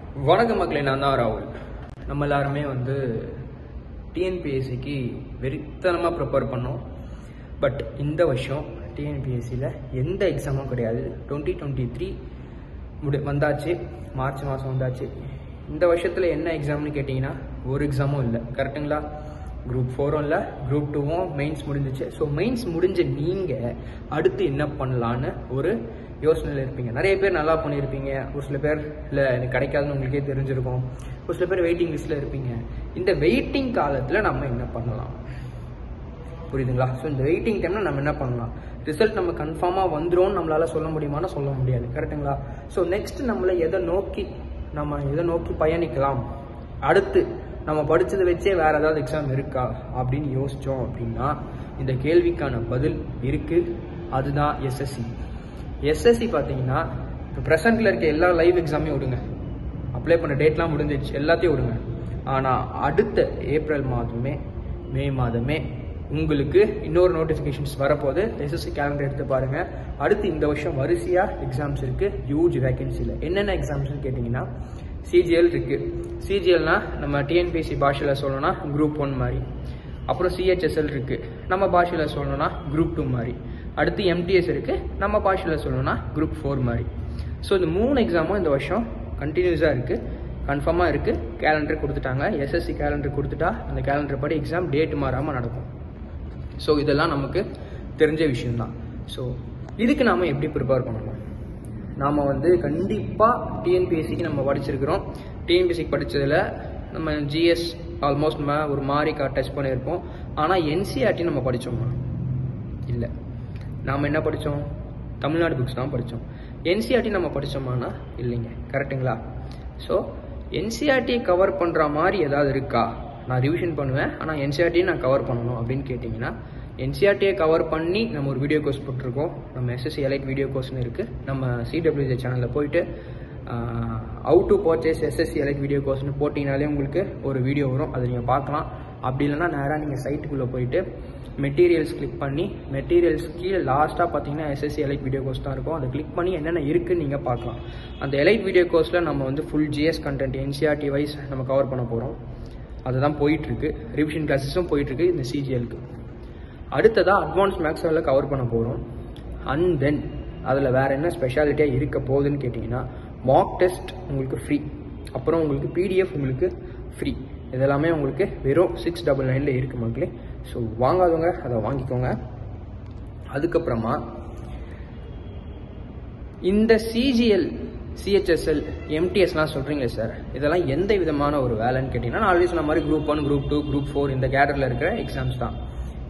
வணக்கம் மக்களே நான் தான் ராகுல். நம்ம எல்லாருமே வந்து டிஎன்பிஎஸ்சிக்கு வெறித்தனமாக ப்ரிப்பேர் பண்ணோம். பட் இந்த வருஷம் டிஎன்பிஎஸ்சியில் எந்த எக்ஸாமும் கிடையாது. டுவெண்ட்டி டுவெண்ட்டி த்ரீ முடி வந்தாச்சு. மார்ச் மாதம் வந்தாச்சு. இந்த வருஷத்தில் என்ன எக்ஸாம்னு கேட்டிங்கன்னா ஒரு எக்ஸாமும் இல்லை. கரெக்டுங்களா குரூப் ஃபோரும் இல்லை. குரூப் டூவும் மெயின்ஸ் முடிஞ்சிச்சு. ஸோ மெயின்ஸ் முடிஞ்ச நீங்கள் அடுத்து என்ன பண்ணலான்னு ஒரு யோசனையில் இருப்பீங்க. நிறைய பேர் நல்லா பண்ணியிருப்பீங்க. ஒரு சில பேர் இல்லை எனக்கு கிடைக்காதுன்னு உங்களுக்கே தெரிஞ்சிருக்கும். ஒரு சில பேர் வெயிட்டிங் லிஸ்ட்டில் இருப்பீங்க. இந்த வெயிட்டிங் காலத்தில் நம்ம என்ன பண்ணலாம்? புரியுதுங்களா? ஸோ இந்த வெயிட்டிங் டைமில் நம்ம என்ன பண்ணலாம்? ரிசல்ட் நம்ம கன்ஃபார்மாக வந்துடும் நம்மளால சொல்ல முடியுமான்னு சொல்ல முடியாது. கரெக்டுங்களா ஸோ நெக்ஸ்ட் நம்மளை எதை நோக்கி நம்ம எதை நோக்கி பயணிக்கலாம்? அடுத்து நம்ம படித்ததை வச்சே வேற ஏதாவது எக்ஸாம் இருக்கா? அப்படின்னு யோசிச்சோம் அப்படின்னா இந்த கேள்விக்கான பதில் இருக்கு. அதுதான் எஸ்எஸ்சி எஸ்எஸ்சி பார்த்தீங்கன்னா இப்போ ப்ரெசென்ட்டில் இருக்க எல்லா லைவ் எக்ஸாமையும் விடுங்க. அப்ளை பண்ண டேட்லாம் முடிஞ்சிச்சு எல்லாத்தையும் விடுங்க. ஆனால் அடுத்த ஏப்ரல் மாதமே மே மாதமே உங்களுக்கு இன்னொரு நோட்டிஃபிகேஷன்ஸ் வரப்போது எஸ்எஸ்சி கேலண்டர் எடுத்து பாருங்கள் அடுத்து இந்த வருஷம் வரிசையாக எக்ஸாம்ஸ் இருக்குது ஹியூஜ் வேகன்சியில் என்னென்ன எக்ஸாம்ஸ்னு கேட்டிங்கன்னா சிஜிஎல் இருக்குது சிஜிஎல்னால் நம்ம டிஎன்பிஎஸ்சி பாஷையில் சொல்லணும்னா குரூப் ஒன் மாதிரி. அப்புறம் சிஹெச்எஸ்எல் இருக்குது நம்ம பாஷையில் சொல்லணும்னா குரூப் டூ மாதிரி. அடுத்து எம்டிஎஸ் இருக்குது நம்ம பாஷையில் சொல்லணும்னா குரூப் ஃபோர் மாதிரி. ஸோ இந்த மூணு எக்ஸாமும் இந்த வருஷம் கண்டினியூஸாக இருக்குது கன்ஃபார்மாக இருக்குது கேலண்டர் கொடுத்துட்டாங்க. எஸ்எஸ்சி கேலண்டர் கொடுத்துட்டா அந்த கேலண்டர் படி எக்ஸாம் டேட் மாறாமல் நடக்கும். ஸோ இதெல்லாம் நமக்கு தெரிஞ்ச விஷயம்தான். ஸோ இதுக்கு நாம் எப்படி ப்ரிப்பேர் பண்ணணும்? நாம் வந்து கண்டிப்பாக டிஎன்பிஎஸ்சிக்கு நம்ம படிச்சிருக்கிறோம். டிஎன்பிஎஸ்சிக்கு படித்ததில் நம்ம ஜிஎஸ் ஆல்மோஸ்ட் நம்ம ஒரு மாதிரி டச் பண்ணியிருப்போம். ஆனால் என்சிஆர்டி நம்ம படித்தோமா இல்லை. நாம் என்ன படித்தோம் தமிழ்நாடு புக்ஸ் தான் படித்தோம் என்சிஆர்டி நம்ம படித்தோமானா இல்லைங்க. கரெக்டுங்களா ஸோ என்சிஆர்டியை கவர் பண்ணுற மாதிரி ஏதாவது இருக்கா? நான் ரிவிஷன் பண்ணுவேன். ஆனால் என்சிஆர்டியை நான் கவர் பண்ணணும் அப்படின்னு கேட்டிங்கன்னா என்சிஆர்டியை கவர் பண்ணி நம்ம ஒரு வீடியோ கோர்ஸ் போட்டிருக்கோம். நம்ம எஸ்எஸ்சி எலைட் வீடியோ கோர்ஸ்னு இருக்குது நம்ம சிடபிள்யூஜே சேனலில் போயிட்டு out to purchase SSC elite video கோர்ஸ்னு போட்டிங்கனாலே உங்களுக்கு ஒரு வீடியோ வரும். அதை நீங்கள் பார்க்கலாம். அப்படி இல்லைனா நேராக நீங்கள் சைட்டுக்குள்ளே போயிட்டு மெட்டீரியல்ஸ் கிளிக் பண்ணி மெட்டீரியல்ஸ் கீழே லாஸ்ட்டாக பார்த்தீங்கன்னா எஸ்எஸ்சி எலைட் வீடியோ கோர்ஸ் தான் இருக்கும். அதை கிளிக் பண்ணி என்னென்ன இருக்குன்னு நீங்கள் பார்க்கலாம். அந்த எலைட் வீடியோ கோர்ஸில் நம்ம வந்து full GS content NCERT wise நம்ம கவர் பண்ண போகிறோம் அதுதான் போயிட்டுருக்கு. ரிவிஷன் கிளாஸஸும் போயிட்டுருக்கு இந்த சிஜிஎலுக்கு அடுத்ததாக அட்வான்ஸ் மேக்ஸில் கவர் பண்ண போகிறோம் அண்ட் தென் அதில் வேறு என்ன ஸ்பெஷாலிட்டியாக இருக்க போகுதுன்னு கேட்டிங்கன்னா மாக் டெஸ்ட் உங்களுக்கு ஃப்ரீ அப்புறம் உங்களுக்கு பிடிஎஃப் உங்களுக்கு ஃப்ரீ இதெல்லாமே உங்களுக்கு வெறும் சிக்ஸ் டபுள் நைனில் இருக்குது மக்களே. ஸோ வாங்காதவங்க அதை வாங்கிக்கோங்க. அதுக்கப்புறமா இந்த சிஜிஎல் சிஹெச்எஸ்எல் எம்டிஎஸ்லாம் சொல்கிறீங்களே சார் இதெல்லாம் எந்த விதமான ஒரு வேலைன்னு கேட்டிங்கன்னா நான் ஆல்ரெடி சொன்ன மாதிரி group one group two group four இந்த கேடரில் இருக்கிற எக்ஸாம்ஸ் தான்.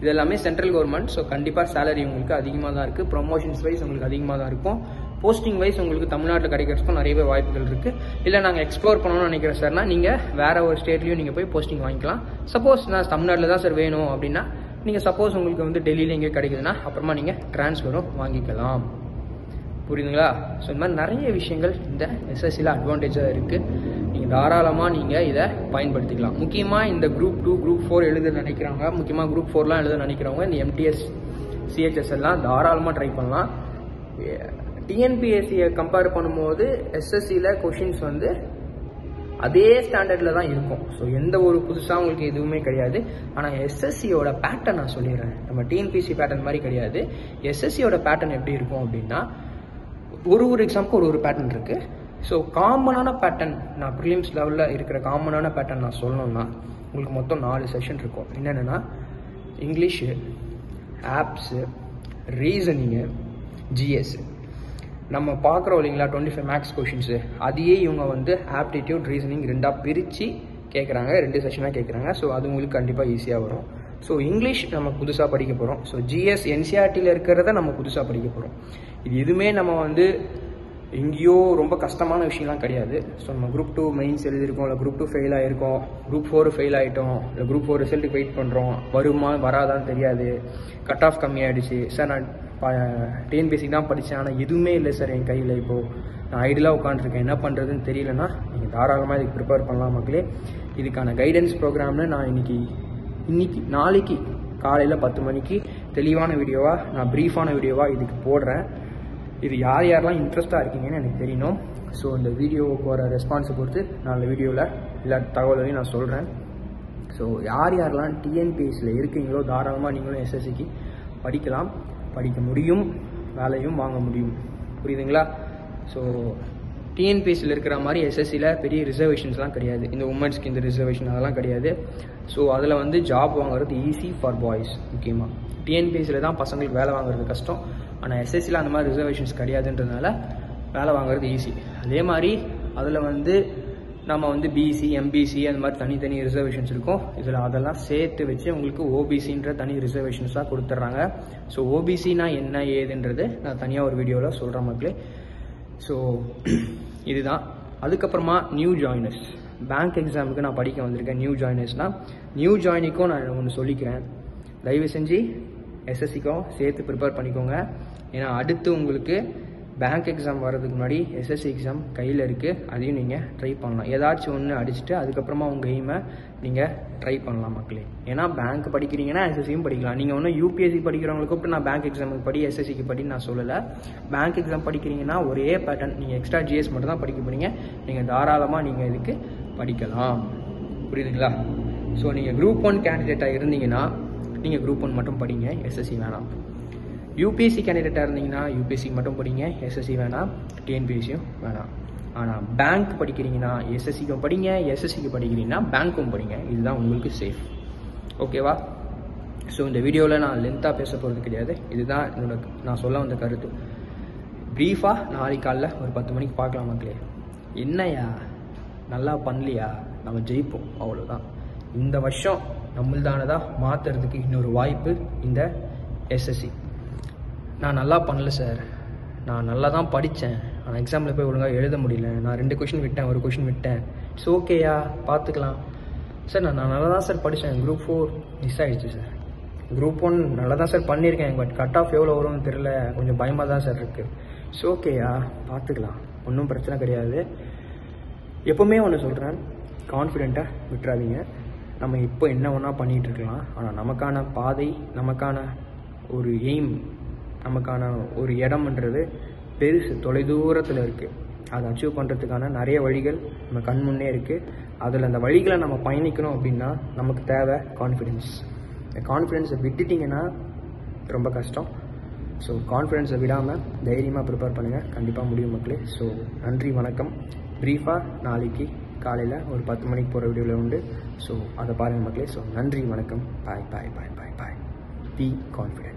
இது எல்லாமே சென்ட்ரல் கவர்மெண்ட் ஸோ கண்டிப்பாக சேலரி உங்களுக்கு அதிகமாக தான் இருக்குது ப்ரொமோஷன்ஸ் வைஸ் உங்களுக்கு அதிகமாக தான் இருக்கும். போஸ்டிங் வைஸ் உங்களுக்கு தமிழ்நாட்டில் கிடைக்கிறதுக்கும் நிறையவே வாய்ப்புகள் இருக்குது இல்லை நாங்கள் எக்ஸ்ப்ளோர் பண்ணணும்னு நினைக்கிறேன் சார்னா நீங்கள் வேற ஒரு ஸ்டேட்லையும் நீங்கள் போய் போஸ்டிங் வாங்கிக்கலாம். சப்போஸ் நான் தமிழ்நாட்டில் தான் சார் வேணும் அப்படின்னா நீங்கள் சப்போஸ் உங்களுக்கு வந்து டெல்லியில் எங்கே கிடைக்குதுன்னா அப்புறமா நீங்கள் ட்ரான்ஸ்ஃபரும் வாங்கிக்கலாம். புரியுதுங்களா? ஸோ இந்த மாதிரி நிறைய விஷயங்கள் இந்த எஸ்எஸ்சியில் அட்வான்டேஜாக இருக்குது நீங்கள் தாராளமாக நீங்கள் இதை பயன்படுத்திக்கலாம். முக்கியமாக இந்த குரூப் டூ குரூப் ஃபோர் எழுத நினைக்கிறாங்க முக்கியமாக குரூப் ஃபோர்லாம் எழுத நினைக்கிறவங்க இந்த எம்டிஎஸ் சிஹெச்எஸ் எல்லாம் தாராளமாக ட்ரை பண்ணலாம். டிஎன்பிஎஸ்சியை கம்பேர் பண்ணும்போது எஸ்எஸ்சியில் கொஷின்ஸ் வந்து அதே ஸ்டாண்டர்டில் தான் இருக்கும். ஸோ எந்த ஒரு புதுசாக உங்களுக்கு எதுவுமே கிடையாது. ஆனால் எஸ்எஸ்சியோட பேட்டர்ன் நான் சொல்லிடுறேன். நம்ம டிஎன்பிஎஸ்சி பேட்டர்ன் மாதிரி கிடையாது. எஸ்எஸ்சியோட பேட்டர்ன் எப்படி இருக்கும் அப்படின்னா ஒரு ஒரு எக்ஸாமுக்கு ஒரு ஒரு பேட்டர்ன் இருக்குது ஸோ காமனான பேட்டர்ன் நான் ப்ரிலிம்ஸ் லெவலில் இருக்கிற காமனான பேட்டர்ன் நான் சொல்லணும்னா உங்களுக்கு மொத்தம் நாலு செஷன் இருக்கும். என்னென்னா இங்கிலீஷு ஆப்ஸு ரீசனிங்கு ஜிஎஸ்ஸு நம்ம பார்க்குறோம் இல்லைங்களா டுவெண்ட்டி ஃபைவ் மேக்ஸ் கொஷின்ஸு அதையே இவங்க வந்து ஆப்டிடியூட் ரீசனிங் ரெண்டாக பிரித்து கேட்குறாங்க ரெண்டு செஷனாக கேட்குறாங்க ஸோ அது உங்களுக்கு கண்டிப்பாக ஈஸியாக வரும். ஸோ இங்கிலீஷ் நம்ம புதுசாக படிக்க போகிறோம் ஸோ ஜிஎஸ் என்சிஆர்டியில் இருக்கிறத நம்ம புதுசாக படிக்க போகிறோம் இது எதுவுமே நம்ம வந்து எங்கேயோ ரொம்ப கஷ்டமான விஷயம்லாம் கிடையாது. ஸோ நம்ம குரூப் டூ மெயின்ஸ் எழுதியிருக்கோம் இல்லை குரூப் டூ ஃபெயில் ஆகிருக்கோம் குரூப் ஃபோர் ஃபெயில் ஆகிட்டோம் இல்லை குரூப் ஃபோர் ரிசல்ட்டுக்கு வெயிட் பண்ணுறோம் வருமா வராதான்னு தெரியாது. கட் ஆஃப் கம்மியாயிடுச்சு. சார் நான் டிஎன்பிஎஸ்சி தான் படித்தேன் ஆனால் எதுவுமே இல்லை சார் என் கையில். இப்போது நான் ஐடியலாக உட்காந்துருக்கேன் என்ன பண்ணுறதுன்னு தெரியலன்னா நீங்கள் தாராளமாக இதுக்கு ப்ரிப்பேர் பண்ணலாம் மக்களே. இதுக்கான கைடன்ஸ் ப்ரோக்ராம்னு நான் இன்னைக்கு இன்னைக்கு நாளைக்கு காலையில் பத்து மணிக்கு தெளிவான வீடியோவாக நான் ப்ரீஃபான வீடியோவாக இதுக்கு போடுறேன். இது யார் யாரெல்லாம் இன்ட்ரெஸ்ட்டாக இருக்கீங்கன்னு எனக்கு தெரியணும். ஸோ இந்த வீடியோவுக்கு வர ரெஸ்பான்ஸை பொறுத்து நான் அந்த வீடியோவில் எல்லா தகவலையும் நான் சொல்கிறேன் ஸோ யார் யாரெல்லாம் டிஎன்பிஎஸ்சியில் இருக்கீங்களோ தாராளமாக நீங்களும் எஸ்எஸ்சிக்கு படிக்கலாம். படிக்க முடியும் வேலையும் வாங்க முடியும். புரியுதுங்களா? ஸோ டிஎன்பிஎஸ்சியில் இருக்கிற மாதிரி எஸ்எஸ்சியில் பெரிய ரிசர்வேஷன்ஸ்லாம் கிடையாது. இந்த உமன்ஸ்க்கு இந்த ரிசர்வேஷன் அதெல்லாம் கிடையாது. ஸோ அதில் வந்து ஜாப் வாங்குறது ஈஸி ஃபார் பாய்ஸ் முக்கியமாக டிஎன்பிஎஸ்சியில் தான் பசங்களுக்கு வேலை வாங்குறது கஷ்டம். ஆனால் எஸ்எஸ்சியில் அந்த மாதிரி ரிசர்வேஷன்ஸ் கிடையாதுன்றதுனால வேலை வாங்குறது ஈஸி அதே மாதிரி அதில் வந்து நம்ம வந்து பிசி எம்பிசி அந்த மாதிரி தனித்தனி ரிசர்வேஷன்ஸ் இருக்கும். இதில் அதெல்லாம் சேர்த்து வச்சு உங்களுக்கு ஓபிசின்ற தனி ரிசர்வேஷன்ஸாக கொடுத்துட்றாங்க ஸோ ஓபிசினா என்ன ஏதுன்றது நான் தனியாக ஒரு வீடியோவில் சொல்கிறேன் மக்களே. ஸோ இதுதான். அதுக்கப்புறமா நியூ ஜாயினர்ஸ் பேங்க் எக்ஸாமுக்கு நான் படிக்க வந்திருக்கேன். நியூ ஜாயினர்ஸ்னால் நியூ ஜாயினிக்கும் நான் ஒன்று சொல்லிக்கிறேன். தயவு செஞ்சு எஸ்எஸ்சிக்கும் சேர்த்து ப்ரிப்பேர் பண்ணிக்கோங்க. ஏன்னா அடுத்து உங்களுக்கு பேங்க் எக்ஸாம் வர்றதுக்கு முன்னாடி எஸ்எஸ்சி எக்ஸாம் கையில் இருக்குது அதையும் நீங்கள் ட்ரை பண்ணலாம். ஏதாச்சும் ஒன்று அடிச்சுட்டு அதுக்கப்புறமா உங்கள் எய்மை நீங்கள் ட்ரை பண்ணலாம் மக்களே. ஏன்னா பேங்க் படிக்கிறீங்கன்னா எஸ்எஸ்சியும் படிக்கலாம். நீங்கள் ஒன்றும் யூபிஎஸ்சி படிக்கிறவங்களுக்கு கூப்பிட்டு நான் பேங்க் எக்ஸாமுக்கு படி எஸ்எஸ்சிக்கு படின்னு நான் சொல்லலை. பேங்க் எக்ஸாம் படிக்கிறீங்கன்னா ஒரே பேட்டர்ன் நீங்கள் எக்ஸ்ட்ரா ஜிஎஸ் மட்டும் தான் படிக்க போறீங்க. நீங்கள் தாராளமாக நீங்கள் இதுக்கு படிக்கலாம். புரியுதுங்களா? ஸோ நீங்கள் குரூப் ஒன் கேண்டிடேட்டாக இருந்தீங்கன்னா நீங்கள் குரூப் ஒன் மட்டும் படிங்க. எஸ்எஸ்சி வேணாம். யூபிஎஸ்சி கேண்டிடேட்டாக இருந்தீங்கன்னா யூபிஎஸ்சி மட்டும் படிங்க எஸ்எஸ்சி வேணாம் டிஎன்பிஎஸ்சியும் வேணாம். ஆனால் பேங்க் படிக்கிறீங்கன்னா எஸ்எஸ்சிக்கும் படிங்க எஸ்எஸ்சிக்கு படிக்கிறீங்கன்னா பேங்க்கும் படிங்க. இதுதான் உங்களுக்கு சேஃப் ஓகேவா ஸோ இந்த வீடியோவில் நான் லென்த்தாக பேச போகிறது கிடையாது. இதுதான் என்னோட நான் சொல்ல வந்த கருத்து. ப்ரீஃபாக நாளைக்கு காலைல ஒரு பத்து மணிக்கு பார்க்கலாம் மக்களே? என்னையா நல்லா பண்ணலையா? நம்ம ஜெயிப்போம் அவ்வளோதான் இந்த வருஷம் நம்மள்தானதாக மாற்றுறதுக்கு இன்னொரு வாய்ப்பு இந்த எஸ்எஸ்சி நான் நல்லா பண்ணல சார் நான் நல்லா தான் படித்தேன் ஆனால் எக்ஸாமில் போய் ஒழுங்காக எழுத முடியல. நான் ரெண்டு கொஷின் விட்டேன் ஒரு கொஷின் விட்டேன். இட்ஸ் ஓகேயா பார்த்துக்கலாம் சார் நான் நான் நல்லா தான் சார் படித்தேன் குரூப் ஃபோர் மிஸ் ஆகிடுச்சு சார் குரூப் ஒன் நல்லா தான் சார் பண்ணியிருக்கேன். பட் கட் ஆஃப் எவ்வளோ வரும்னு தெரில கொஞ்சம் பயமாக தான் சார் இருக்குது இட்ஸ் ஓகேயா பார்த்துக்கலாம் ஒன்றும் பிரச்சனை கிடையாது. எப்போவுமே ஒன்று சொல்கிறேன் கான்ஃபிடெண்ட்டாக விட்டுறாதீங்க. நம்ம இப்போ என்ன ஒன்றா பண்ணிகிட்டு இருக்கலாம். ஆனால் நமக்கான பாதை நமக்கான ஒரு எய்ம் நமக்கான ஒரு இடம்ன்றது பெருசு தொலைதூரத்தில் இருக்குது அதை அச்சீவ் பண்ணுறதுக்கான நிறைய வழிகள் நம்ம கண் முன்னே இருக்குது அதில் அந்த வழிகளை நம்ம பயணிக்கணும் அப்படின்னா நமக்கு தேவை கான்ஃபிடென்ஸ் இந்த கான்ஃபிடென்ஸை விட்டுட்டிங்கன்னா ரொம்ப கஷ்டம். ஸோ கான்ஃபிடென்ஸை விடாமல் தைரியமாக ப்ரிப்பேர் பண்ணுங்கள் கண்டிப்பாக முடியும் மக்களே. ஸோ நன்றி வணக்கம். ப்ரீஃபாக நாளைக்கு காலையில் ஒரு பத்து மணிக்கு போகிற வீடியோவில் உண்டு. ஸோ அதை பாருங்கள் மக்களே. ஸோ நன்றி வணக்கம். பாய் பாய் பாய் பாய் பாய் பி கான்ஃபிடென்ட்